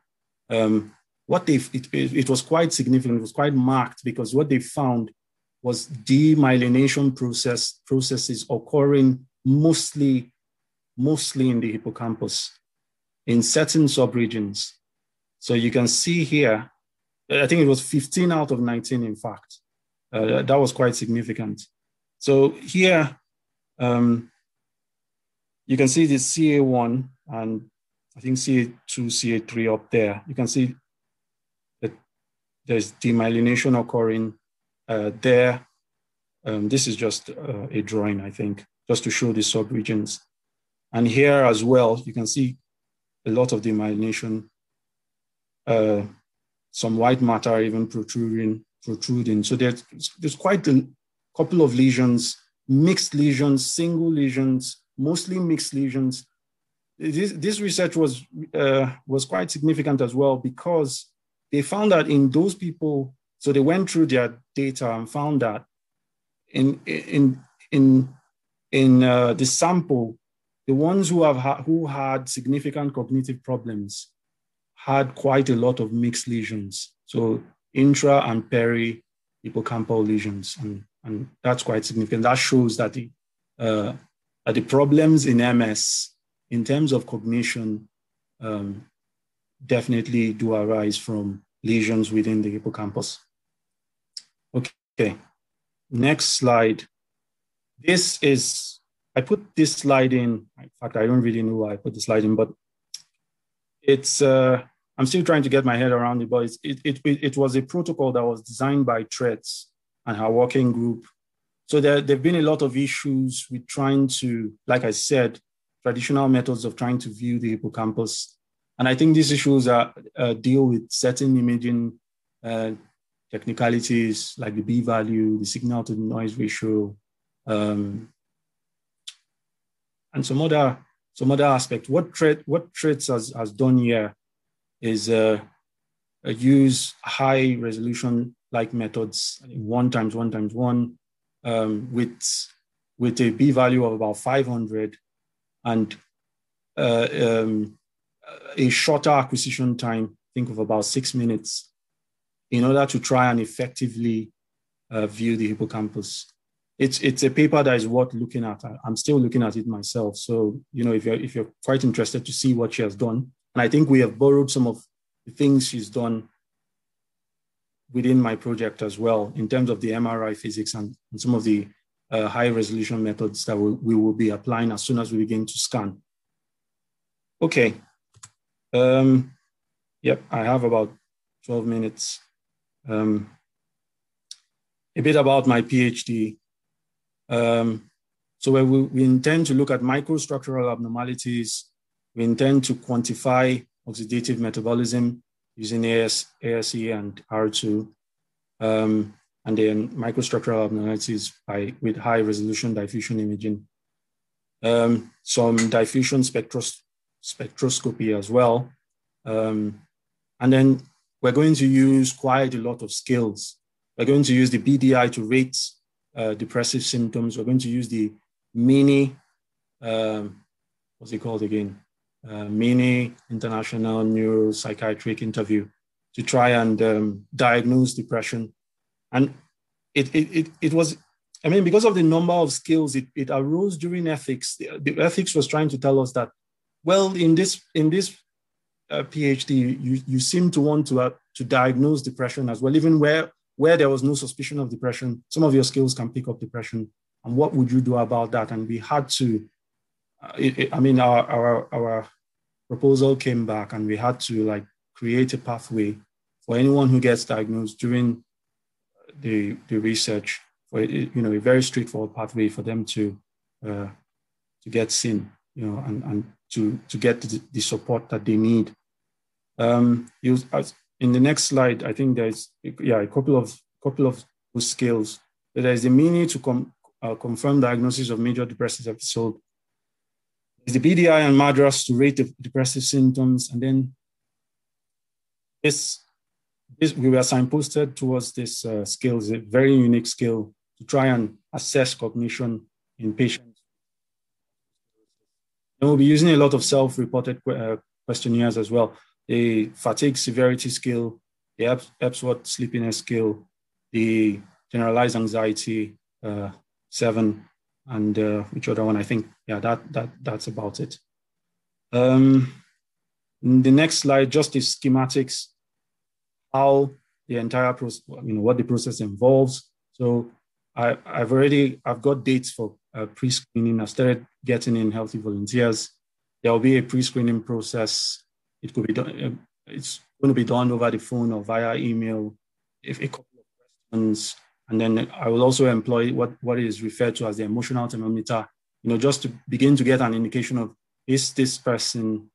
Um, what they it, it was quite significant, it was quite marked because what they found was demyelination process processes occurring mostly mostly in the hippocampus in certain subregions. So you can see here, I think it was 15 out of 19, in fact. Uh, that was quite significant. So here, um, you can see the CA1 and I think CA2, CA3 up there. You can see that there's demyelination occurring there. Um, this is just uh, a drawing, I think, just to show the subregions. And here as well, you can see a lot of demyelination, uh, some white matter even protruding, protruding. So there's, there's quite a couple of lesions, mixed lesions, single lesions, mostly mixed lesions. This, this research was, uh, was quite significant as well because they found that in those people, so they went through their data and found that in in in in uh, the sample, the ones who have ha- who had significant cognitive problems had quite a lot of mixed lesions. So intra and peri hippocampal lesions, and, and that's quite significant. That shows that the uh, that the problems in MS in terms of cognition um, definitely do arise from lesions within the hippocampus. Okay, next slide. This is, I put this slide in, in fact, I don't really know why I put the slide in, but it's, uh, I'm still trying to get my head around it, but it, it, it, was a protocol that was designed by TREADS and her working group. So there, there have been a lot of issues with trying to, like I said, traditional methods of trying to view the hippocampus. And I think these issues are, uh, deal with certain imaging uh, technicalities like the B value, the signal to noise ratio, um, and some other some other aspect. What TREAD what TREADS has, has done here is uh, uh, use high resolution like methods, one times one times one, um, with with a b value of about 500 and uh, um, a shorter acquisition time, think of about six minutes, in order to try and effectively uh, view the hippocampus. It's, it's a paper that is worth looking at. I, am still looking at it myself. So, you know, if you're, if you're quite interested to see what she has done, and I think we have borrowed some of the things she's done within my project as well in terms of the MRI physics and, and some of the uh, high resolution methods that we, we, will be applying as soon as we begin to scan. Okay. Um, yep, I have about 12 minutes. Um, a bit about my PhD. Um, so we, we intend to look at microstructural abnormalities. We intend to quantify oxidative metabolism using AS, ASE and R2, um, and then microstructural abnormalities by, with high resolution diffusion imaging. Um, some diffusion spectros spectroscopy as well. Um, and then we're going to use quite a lot of skills. We're going to use the BDI to rate uh, depressive symptoms. We're going to use the mini, um, what's it called again? uh, mini international neuropsychiatric interview to try and um, diagnose depression. And it, it, it, it, was, I mean, because of the number of skills, it, it arose during ethics. The, the ethics was trying to tell us that, well, in this, in this uh, PhD, you, you seem to want to, uh, to diagnose depression as well, even where, where there was no suspicion of depression. Some of your skills can pick up depression. And what would you do about that? And we had to uh, it, it, I mean, our, our, our proposal came back and we had to like create a pathway for anyone who gets diagnosed during the, the research for, you know, a very straightforward pathway for them to, uh, to get seen, you know, and, and to, to get the, the support that they need. Um, you, in the next slide, I think there's, yeah, a couple of, couple of skills. There's the mini to com, uh, confirm diagnosis of major depressive episode There's the BDI and MADRS to rate the depressive symptoms. And then this, this we were signposted towards this uh, skill, is a very unique skill to try and assess cognition in patients. And we'll be using a lot of self-reported uh, questionnaires as well. The fatigue severity scale, the Epworth sleepiness scale, the generalized anxiety uh, seven, and uh, which other one? I think yeah, that that that's about it. Um, the next slide, just the schematics, how the entire process, you know, what the process involves. So I, I've already I've got dates for uh, pre-screening. I've started getting in healthy volunteers. There will be a pre-screening process. It could be done. Uh, it's going to be done over the phone or via email. If a couple of questions and then I will also employ what, what is referred to as the emotional thermometer, you know, just to begin to get an indication of is this person,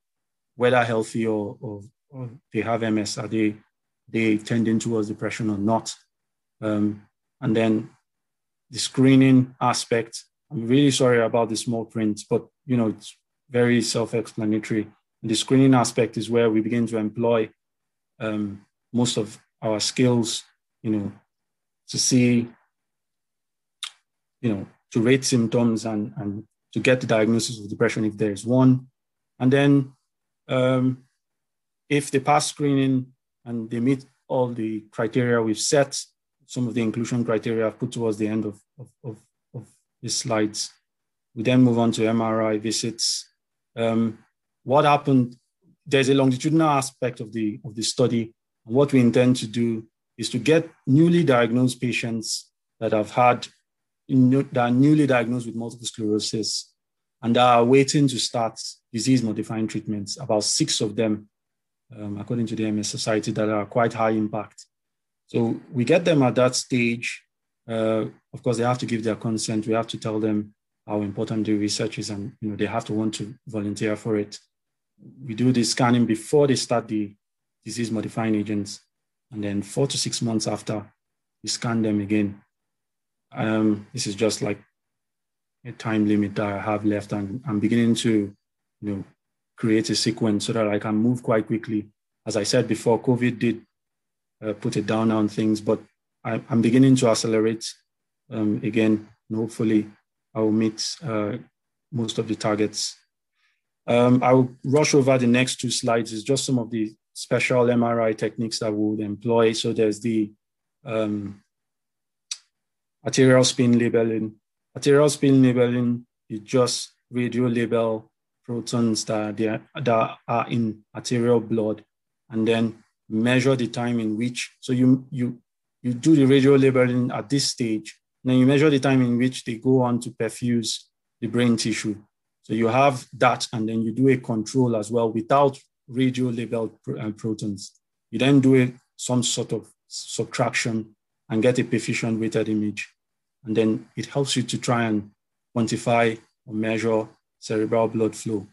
whether healthy or, or, or they have MS, are they, they tending towards depression or not? Um, and then the screening aspect, I'm really sorry about the small print, but you know, it's very self-explanatory. The screening aspect is where we begin to employ um, most of our skills, you know, to see, you know, to rate symptoms and, and to get the diagnosis of depression if there is one. And then um, if they pass screening and they meet all the criteria we've set, some of the inclusion criteria I've put towards the end of, of, of, of the slides. We then move on to MRI visits. Um, what happened, there's a longitudinal aspect of the, of the study. What we intend to do is to get newly diagnosed patients that have had, that are newly diagnosed with multiple sclerosis and are waiting to start disease modifying treatments, about six of them, um, according to the MS Society, that are quite high impact. So we get them at that stage. Uh, of course, they have to give their consent. We have to tell them how important the research is, and you know they have to want to volunteer for it. We do the scanning before they start the disease modifying agents, and then four to six months after, we scan them again. Um, this is just like a time limit that I have left, and I'm beginning to, you know, create a sequence so that I can move quite quickly. As I said before, COVID did uh, put a down on things, but I, am beginning to accelerate um, again, and hopefully I will meet uh, most of the targets. Um, I will rush over the next two slides. It's just some of the special MRI techniques that we would employ. So there's the um, arterial spin labeling. Arterial spin labeling is just radio label protons that, are, that are in arterial blood and then measure the time in which, so you, you, you do the radio labeling at this stage, then you measure the time in which they go on to perfuse the brain tissue. So you have that, and then you do a control as well without radio labeled uh, protons. You then do a, some sort of subtraction and get a perfusion weighted image. And then it helps you to try and quantify or measure cerebral blood flow.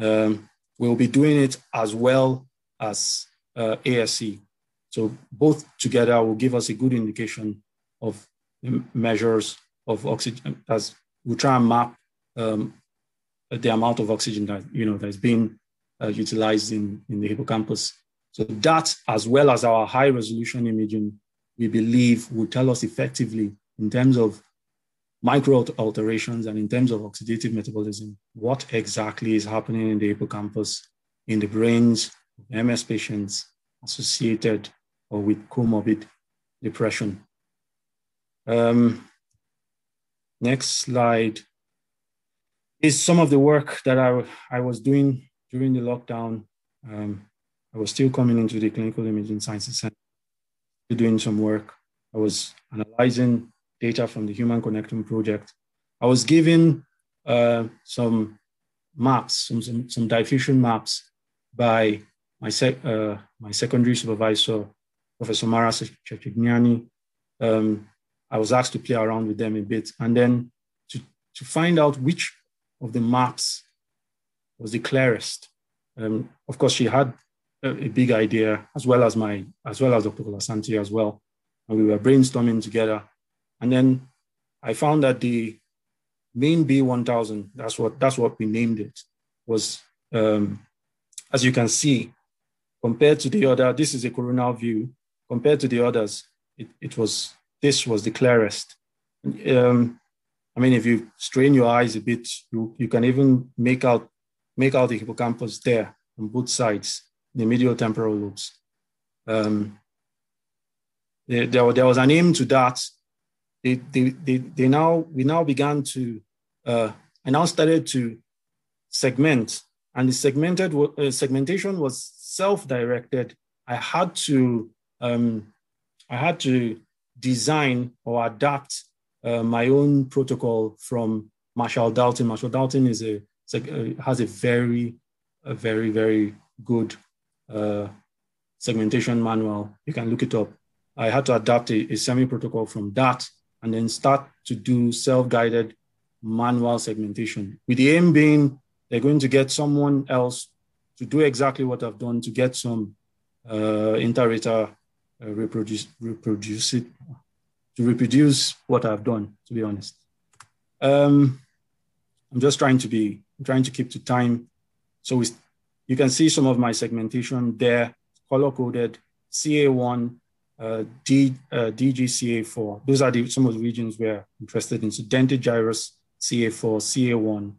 Um, we'll be doing it as well as uh, ASE. So both together will give us a good indication of measures of oxygen as we try and map um, the amount of oxygen that you know that's being uh, utilized in, in the hippocampus. So that, as well as our high resolution imaging, we believe will tell us effectively in terms of micro alterations and in terms of oxidative metabolism, what exactly is happening in the hippocampus, in the brains of MS patients associated or with comorbid depression. Um, next slide is some of the work that I, I was doing during the lockdown. Um, I was still coming into the clinical imaging sciences center, doing some work. I was analyzing data from the Human Connectome Project. I was given uh, some maps, some, some, some, diffusion maps by my, sec, uh, my secondary supervisor, Professor Mara Cercignani. Um, I was asked to play around with them a bit and then to, to find out which of the maps was the clearest. Um, of course, she had a, a, big idea as well as my, as well as Dr. Colasanti as well. And we were brainstorming together. And then I found that the main B1000, that's what, that's what we named it, was, um, as you can see, compared to the other, this is a coronal view, compared to the others, it, it was this was the clearest. Um, I mean, if you strain your eyes a bit, you, you can even make out make out the hippocampus there on both sides, the medial temporal lobes. Um, there, there, there, was an aim to that. They, they, they, they now we now began to uh, I now started to segment, and the segmented uh, segmentation was self-directed. I had to um, I had to design or adapt uh, my own protocol from Marshall Dalton. Marshall Dalton is a, a has a very, a very, very good uh, segmentation manual. You can look it up. I had to adapt a, a semi protocol from that and then start to do self-guided manual segmentation with the aim being they're going to get someone else to do exactly what I've done to get some uh, inter-rater uh, reproduce reproduce it to reproduce what I've done. To be honest, um, I'm just trying to be trying to keep to time. So we, you can see some of my segmentation there, color coded CA1, uh, D, uh, DGCA4. Those are the, some of the regions we're interested in. So dentate gyrus, CA4, CA1.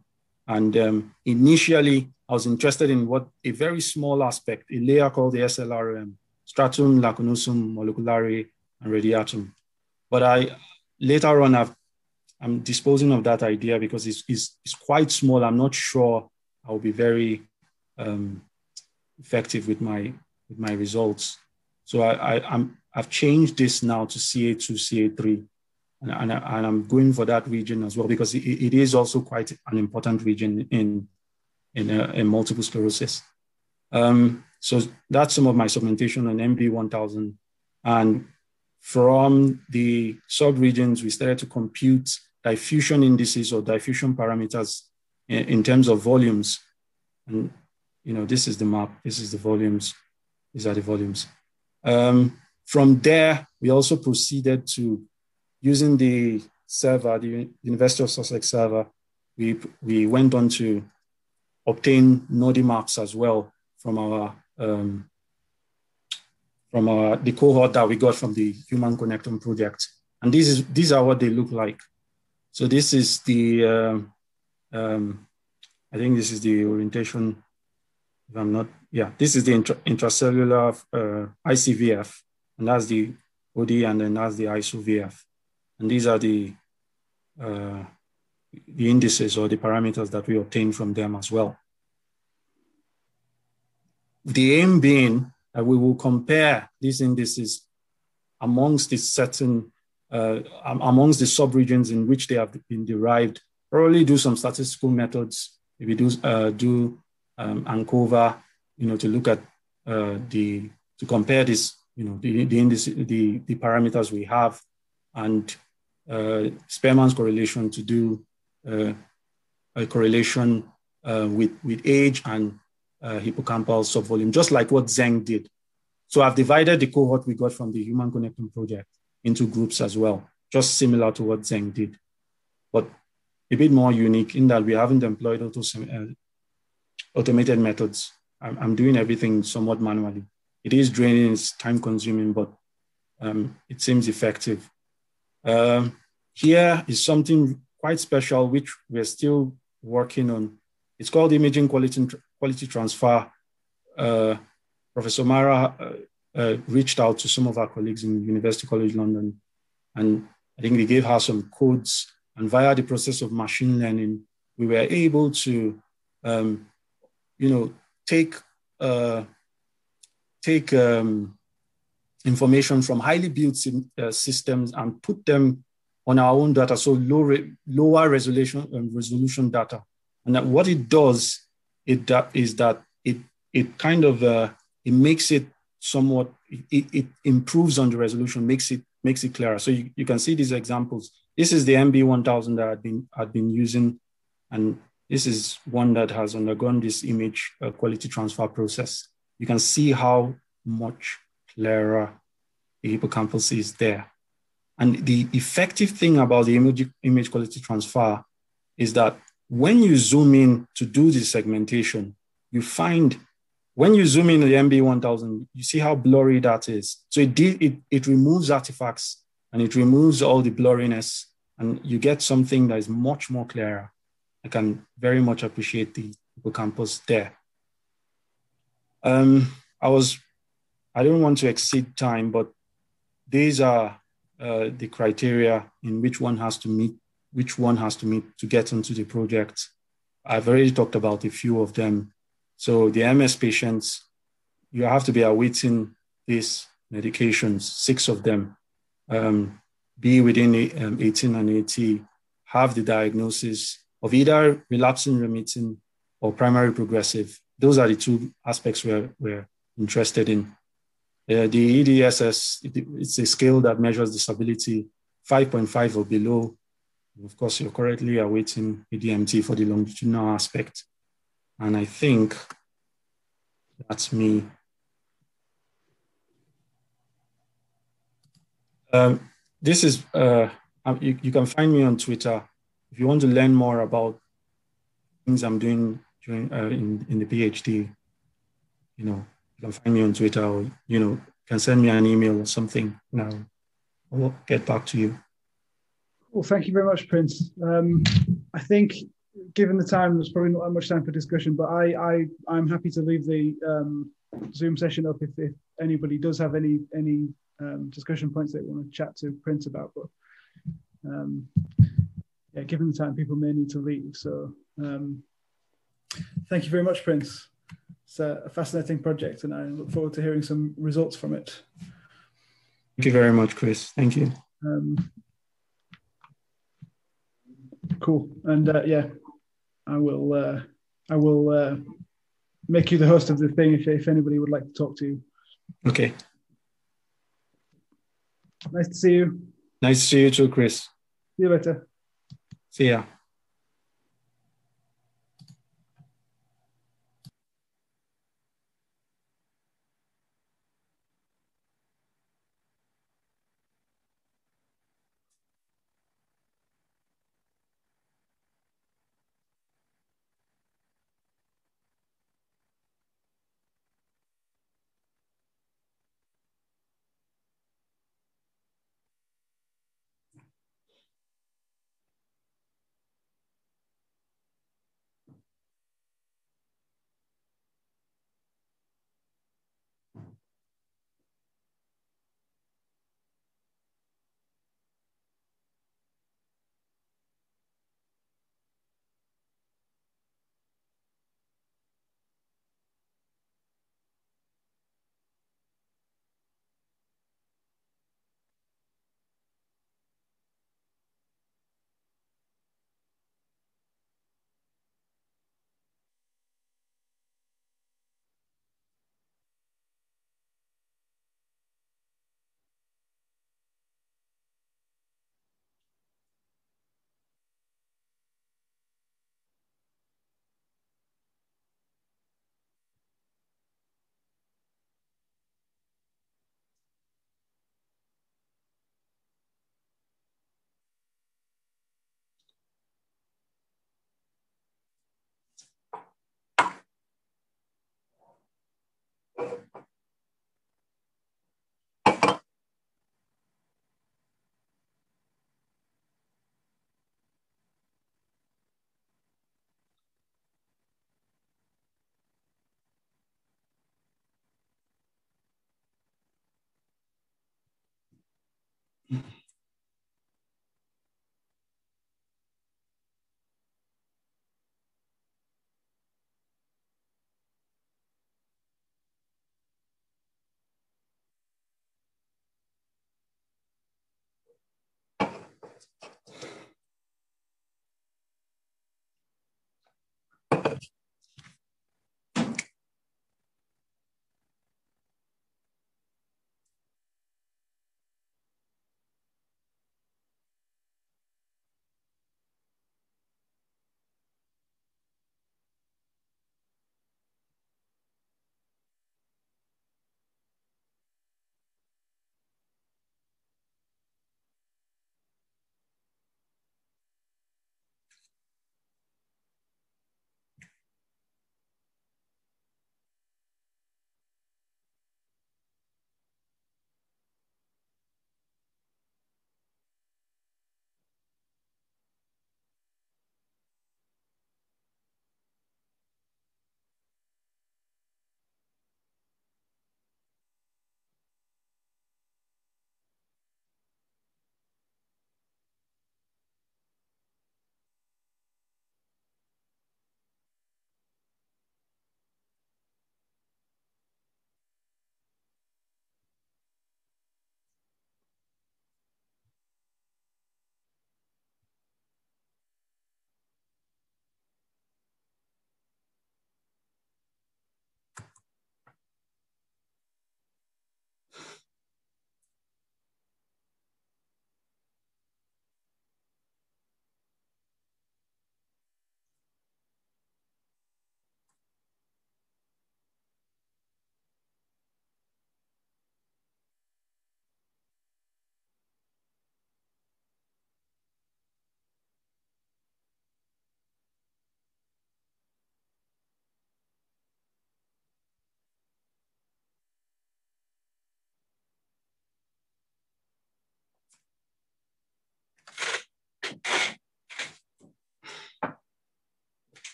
And um, initially, I was interested in what a very small aspect, a layer called the SLRM, stratum lacunosum moleculare and radiatum. But I later on I've, I'm disposing of that idea because it's, it's, it's quite small. I'm not sure I'll be very um, effective with my with my results. So I, I am I've changed this now to CA2 CA3, and, and, I, am going for that region as well because it, it is also quite an important region in in, in multiple sclerosis. Um, so that's some of my segmentation on MB1000, and from the subregions, we started to compute diffusion indices or diffusion parameters in, in terms of volumes. And, you know, this is the map, this is the volumes, these are the volumes. Um, from there, we also proceeded to using the server, the University of Sussex server, we, we went on to obtain NODDI maps as well from our um, from our, the cohort that we got from the Human Connectome project. And these, is, these are what they look like. So this is the, um, um, I think this is the orientation, if I'm not, yeah, this is the intra, intracellular uh, ICVF, and that's the OD, and then that's the ISOVF. And these are the, uh, the indices or the parameters that we obtain from them as well. The aim being uh, we will compare these indices amongst the certain, uh, amongst the subregions in which they have been derived, probably do some statistical methods, maybe do, uh, do um, ANCOVA, you know, to look at uh, the, to compare this, you know, the, the, indice, the, the parameters we have and uh, Spearman's correlation to do uh, a correlation uh, with, with age and uh, hippocampal subvolume, just like what Zeng did. So I've divided the cohort we got from the Human Connectome Project into groups as well, just similar to what Zeng did, but a bit more unique in that we haven't employed auto, uh, automated methods. I'm, I'm, doing everything somewhat manually. It is draining, it's time consuming, but um, it seems effective. Um, here is something quite special, which we're still working on. It's called imaging quality quality transfer. Uh, Professor Mara uh, uh, reached out to some of our colleagues in University College London, and I think they gave her some codes. And via the process of machine learning, we were able to, um, you know, take uh, take um, information from highly built uh, systems and put them on our own data, so low re- lower resolution um, resolution data. And that what it does it is that it it kind of uh, it makes it somewhat it, it improves on the resolution, makes it makes it clearer. So you, you can see these examples. This is the MB1000 that I've been I've been using, and this is one that has undergone this image uh, quality transfer process. You can see how much clearer the hippocampus is there. And the effective thing about the image, image quality transfer is that when you zoom in to do the segmentation, you find when you zoom in the MB1000, you see how blurry that is. So it, it, it removes artifacts and it removes all the blurriness and you get something that is much more clearer. I can very much appreciate the hippocampus there. Um, I was, I don't want to exceed time, but these are uh, the criteria in which one has to meet which one has to meet to get into the project. I've already talked about a few of them. So the MS patients, you have to be awaiting these medications, six of them, um, be within um, 18 and 80, have the diagnosis of either relapsing remitting or primary progressive. Those are the two aspects we're, we're interested in. Uh, the EDSS, it's a scale that measures disability 5.5 or below of course, you're currently awaiting ADMT for the longitudinal aspect. And I think that's me. Um, this is, uh, um, you, you, can find me on Twitter. If you want to learn more about things I'm doing during, uh, in, in the PhD, you know, you can find me on Twitter or, you know, can send me an email or something. Now I'll get back to you. Well, thank you very much, Prince. Um, I think, given the time, there's probably not that much time for discussion, but I, I, I'm happy to leave the um, Zoom session up if, if anybody does have any any um, discussion points they want to chat to Prince about. But um, yeah, given the time, people may need to leave. So um, thank you very much, Prince. It's a fascinating project, and I look forward to hearing some results from it. Thank you very much, Chris. Thank you. Um, cool, and uh, yeah, I will. Uh, I will uh, make you the host of the thing if, if anybody would like to talk to you. Okay. Nice to see you. Nice to see you too, Chris. See you later. See ya.